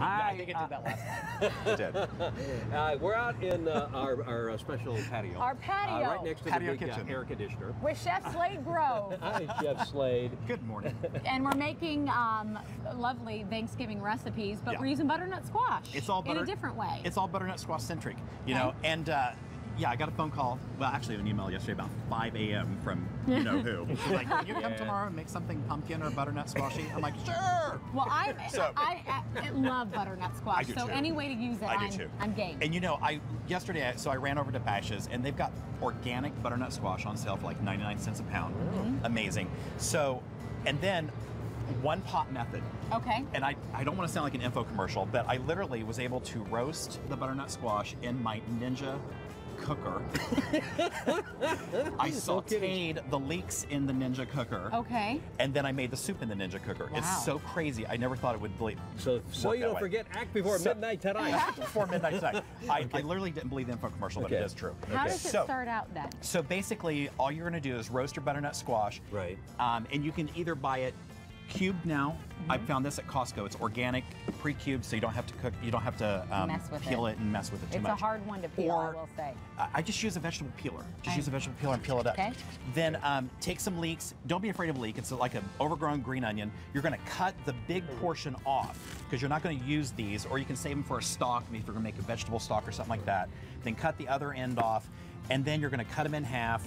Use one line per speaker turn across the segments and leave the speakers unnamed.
Hi.
I think it did that last time.
It did.
Uh, we're out in uh, our, our uh, special patio.
Our patio.
Uh, right next to
Patio
the big uh,
kitchen.
air conditioner.
with Chef Slade Grove.
Hi, Chef Slade.
Good morning.
and we're making um, lovely Thanksgiving recipes, but
Yeah.
we're using butternut squash
It's all butter,
in a different way.
It's all butternut squash centric, you
Okay.
know. And uh, yeah, I got a phone call. Well, actually, an email yesterday about 5 a.m. from you know who. She's like, "Can you come tomorrow and make something pumpkin or butternut squashy?" I'm like, "Sure."
well, I,
So-
I, I, I love butternut squash,
I do
so
too.
any way to use it,
I do
am
too.
I'm game.
And you know, I yesterday, I- so I ran over to Bashas', and they've got organic butternut squash on sale for like 99 cents a pound.
Mm-hmm.
Amazing. So, and then one pot method.
okay.
And I, I don't want to sound like an info commercial, but I literally was able to roast the butternut squash in my Ninja cooker. I
No kidding.
sauteed the leeks in the Ninja cooker.
Okay.
And then I made the soup in the Ninja cooker.
Wow.
It's so crazy. I never thought it would bleed.
So, so you don't
way.
forget, act before
So-
midnight tonight.
Act before midnight tonight. I, I literally didn't believe the info commercial, but
Okay.
it is true.
How
Okay.
does it
So-
start out then?
So basically, all you're going to do is roast your butternut squash.
Right.
Um, and you can either buy it cubed now. I found this at Costco. It's organic, pre-cubed, so you don't have to cook. You don't have to um,
Mess with
peel
it.
it. and mess with it too
It's
much.
It's a hard one to peel, I will say.
I I just use a vegetable peeler. Just
Okay.
use a vegetable peeler and peel it up.
Okay.
Then um, take some leeks. Don't be afraid of a leek. It's like an overgrown green onion. You're going to cut the big portion off because you're not going to use these, or you can save them for a stock. Maybe if you're going to make a vegetable stock or something like that. Then cut the other end off, and then you're going to cut them in half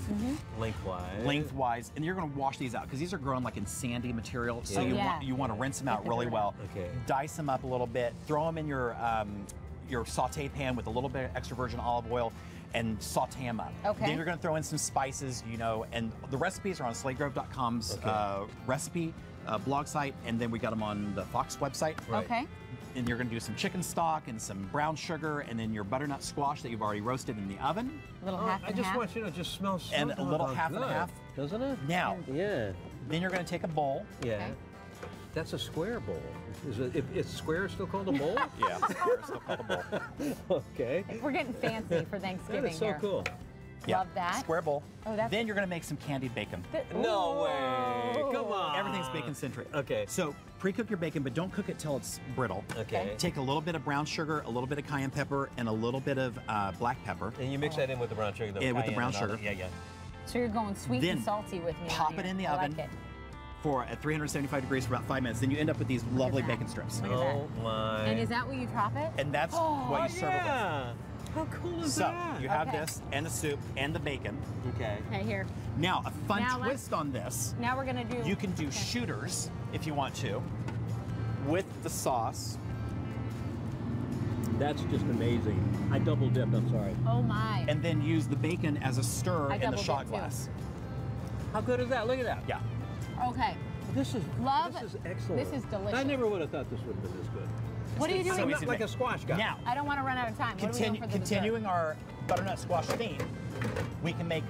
Lengthwise.
lengthwise, and you're going to wash these out because these are grown like in sandy material. So you
Yeah.
want you want to rinse them out really well.
Okay.
Dice them up a little bit. Throw them in your um, your saute pan with a little bit of extra virgin olive oil, and saute them up.
Okay.
Then you're going to throw in some spices, you know, and the recipes are on SladeGrove.com's
Okay.
uh, recipe uh, blog site, and then we got them on the Fox website.
Right.
Okay.
And you're going to do some chicken stock and some brown sugar, and then your butternut squash that you've already roasted in the oven.
Little
Oh,
half
I just
half.
want you to just smell so
And a little
doggone
half and half.
Doesn't it?
Now,
Yeah.
then you're going to take a bowl.
Yeah.
Okay.
That's a square bowl. Is it? If it's square, still called a bowl?
Yeah, it's still called a bowl.
okay.
We're getting fancy for
That
Thanksgiving
is so
here.
cool.
Yeah,
Love that.
Square bowl.
Oh, that's-
then you're gonna make some candied bacon.
Th-
No way. Come on.
Everything's bacon centric.
Okay.
So pre-cook your bacon, but don't cook it till it's brittle.
Okay.
Take a little bit of brown sugar, a little bit of cayenne pepper, and a little bit of uh, black pepper.
And you mix that in with the brown sugar.
Yeah, with the brown sugar.
that. Yeah, yeah.
So you're going sweet
Then
and salty with me.
pop it in the
I
oven.
Like it.
For at 375 degrees for about five minutes. Then you end up with these lovely bacon strips.
Look
Oh my.
And is that what you top it?
And that's
Oh,
what you serve it
yeah. How cool is
So
that?
you have
Okay.
this and the soup and the bacon.
okay.
Okay, here.
Now a fun
Now
twist on this.
Now we're gonna do.
You can do
Okay.
shooters if you want to with the sauce.
That's just amazing. I double dipped. I'm sorry.
Oh my.
and then use the bacon as a stir
I
in the shot
dip too.
glass.
How good is that? Look at that.
Yeah.
okay.
This is
Love-
This is excellent.
this is delicious.
I never would have thought this would have been this good.
What are you
so
doing?
I'm not like a squash guy.
Now,
I don't want to run out of time. What are we
continu-
doing for the dessert?
continuing our butternut squash theme, we can make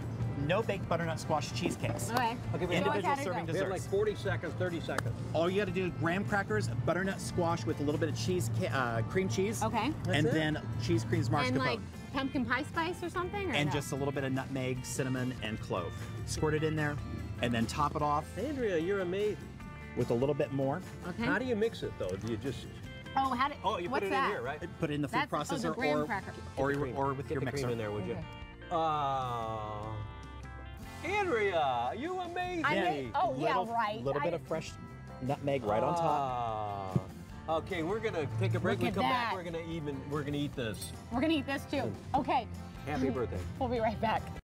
no baked butternut squash cheesecakes.
Okay.
Okay, we
individual serving
go.
We have like 40 seconds, 30 seconds.
All you got to do is graham crackers, butternut squash with a little bit of cheese, uh, cream cheese.
Okay.
That's
and
it?
then cheese creams
And like pumpkin pie spice or something? Or
and
no?
just a little bit of nutmeg, cinnamon, and clove. Squirt it in there, and then top it off
Andrea, you're amazing.
with a little bit more.
Okay.
How do you mix it though? Do you just?
Oh, how do?
Oh, you
what's
put it
that?
in here, right?
Put it in the food
That's- oh, the
processor
graham
or,
cracker.
or,
Get the cream.
or with
Get
your
the
mixer.
cream in there, would you?
Okay.
Uh, Andrea, you amazing.
I made- oh, yeah,
little,
right.
little bit of fresh nutmeg right on top.
Ah. Okay, we're gonna take a break.
Look
we
at
come back. We're gonna even. We're gonna eat this.
We're gonna eat this too. Okay.
Happy birthday.
We'll be right back.